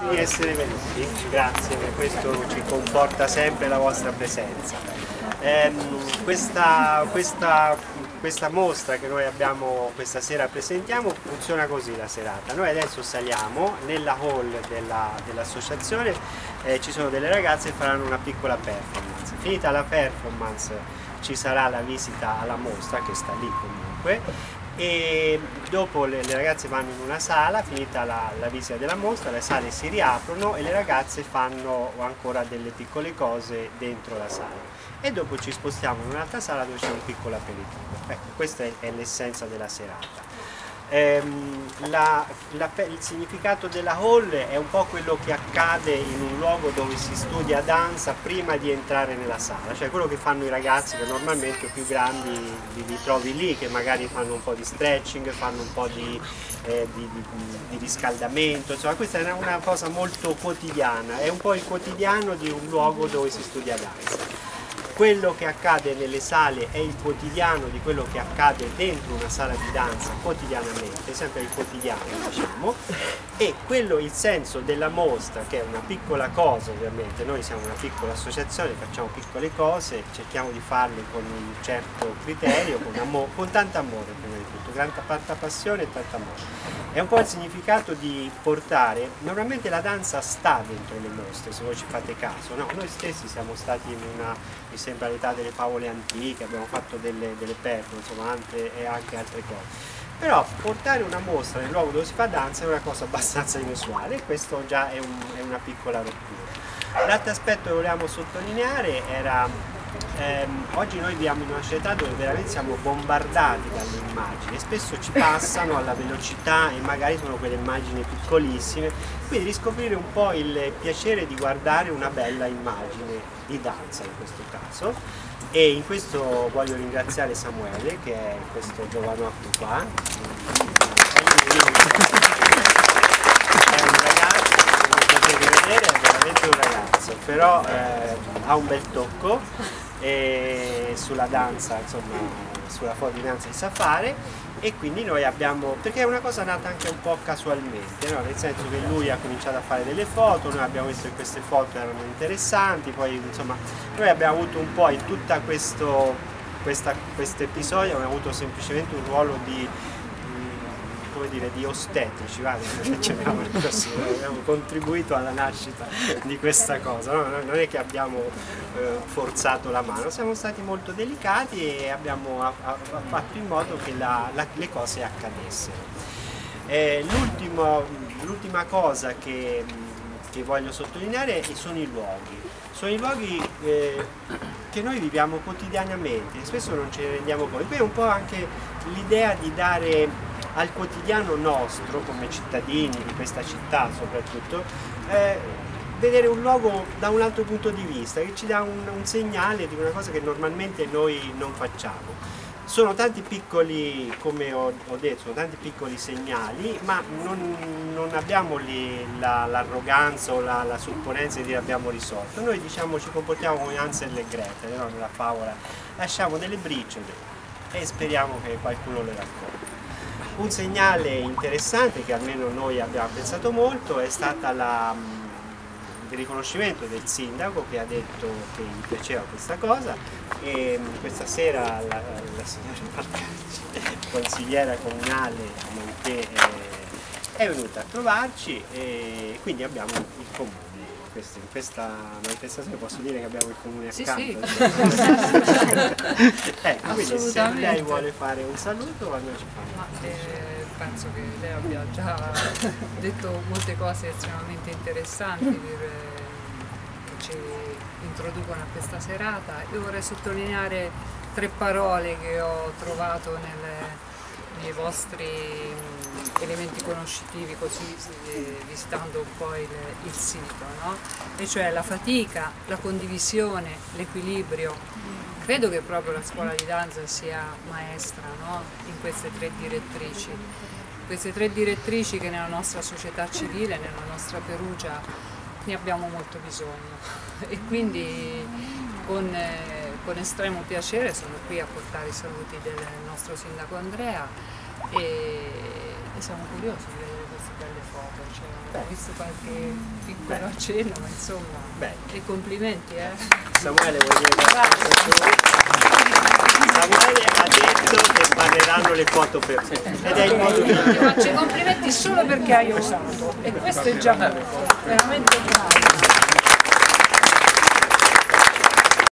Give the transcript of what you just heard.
di essere venuti, grazie, questo ci comporta sempre la vostra presenza. Eh, questa, questa, questa, mostra che noi abbiamo questa sera presentiamo funziona così la serata. Noi adesso saliamo nella hall dell'associazione, dell eh, ci sono delle ragazze che faranno una piccola performance. Finita la performance ci sarà la visita alla mostra che sta lì comunque e dopo le, le, ragazze vanno in una sala, finita la, la, visita della mostra, le sale si riaprono e le ragazze fanno ancora delle piccole cose dentro la sala e dopo ci spostiamo in un'altra sala dove c'è un piccolo aperitivo. Ecco, questa è, è l'essenza della serata. Ehm, la, la, il significato della hall è un po' quello che accade in un luogo dove si studia danza prima di entrare nella sala, cioè quello che fanno i ragazzi che normalmente più grandi li, li trovi lì, che magari fanno un po' di stretching, fanno un po' di, eh, di, di, di riscaldamento, insomma questa è una, cosa molto quotidiana, è un po' il quotidiano di un luogo dove si studia danza quello che accade nelle sale è il quotidiano di quello che accade dentro una sala di danza quotidianamente, sempre il quotidiano diciamo, e quello il senso della mostra che è una piccola cosa ovviamente, noi siamo una piccola associazione, facciamo piccole cose, cerchiamo di farle con un certo criterio, con, con tanto amore prima di tutto, tanta passione e tanto amore. È un po' il significato di portare, normalmente la danza sta dentro le mostre, se voi ci fate caso, no? noi stessi siamo stati in una, sembra l'età delle favole antiche, abbiamo fatto delle, delle insomma, e anche altre cose. Però portare una mostra nel luogo dove si fa danza è una cosa abbastanza inusuale e questo già è, un, è una piccola rottura. L'altro aspetto che volevamo sottolineare era ehm, oggi noi viviamo in una società dove veramente siamo bombardati dalle immagini e spesso ci passano alla velocità e magari sono quelle immagini piccolissime, quindi riscoprire un po' il piacere di guardare una bella immagine di danza in questo caso. E in questo voglio ringraziare Samuele che è questo giovanotto qua. È un ragazzo come potete vedere è veramente un ragazzo però eh, ha un bel tocco e sulla danza, insomma, sulla forma di danza che sa fare e quindi noi abbiamo, perché è una cosa nata anche un po' casualmente, no? nel senso che lui ha cominciato a fare delle foto, noi abbiamo visto che queste foto erano interessanti, poi insomma noi abbiamo avuto un po' in tutto questo episodio, abbiamo avuto semplicemente un ruolo di come dire, di ostetici, vale, così, abbiamo contribuito alla nascita di questa cosa, no? non è che abbiamo eh, forzato la mano, siamo stati molto delicati e abbiamo a, a, fatto in modo che la, la, le cose accadessero. Eh, l'ultima cosa che, che, voglio sottolineare sono i luoghi, sono i luoghi eh, che noi viviamo quotidianamente, spesso non ce ne rendiamo conto, qui è un po' anche l'idea di dare al quotidiano nostro come cittadini di questa città soprattutto eh, vedere un luogo da un altro punto di vista che ci dà un, un segnale di una cosa che normalmente noi non facciamo sono tanti piccoli, come ho, detto, sono tanti piccoli segnali, ma non, non abbiamo l'arroganza la, o la, la, supponenza di dire abbiamo risolto. Noi diciamo ci comportiamo come Ansel e Gretel, no? nella favola, lasciamo delle briciole e speriamo che qualcuno le raccolga. Un segnale interessante che almeno noi abbiamo pensato molto è stato il riconoscimento del sindaco che ha detto che gli piaceva questa cosa e questa sera la, la signora Marcacci, consigliera comunale eh, è venuta a trovarci e quindi abbiamo il comune questo, in questa manifestazione posso dire che abbiamo il comune accanto. Sì, ecco, quindi se lei vuole fare un saluto, allora ci fa eh, penso che lei abbia già detto molte cose estremamente interessanti per, che ci introducono a questa serata. Io vorrei sottolineare tre parole che ho trovato nelle nei vostri elementi conoscitivi così eh, visitando un po' il, il sito, no? e cioè la fatica, la condivisione, l'equilibrio. Credo che proprio la scuola di danza sia maestra no? in queste tre direttrici, queste tre direttrici che nella nostra società civile, nella nostra Perugia, ne abbiamo molto bisogno e quindi con eh, con estremo piacere sono qui a portare i saluti del nostro sindaco Andrea e, e siamo curiosi di vedere questa belle foto, cioè, ho visto qualche piccolo accenno, ma insomma, Beh. e complimenti eh. Samuele vuoi dire Samuele ha detto che parleranno le foto per te ed è il modo Ti di faccio i complimenti solo perché hai osato e questo è già molto, veramente bravo.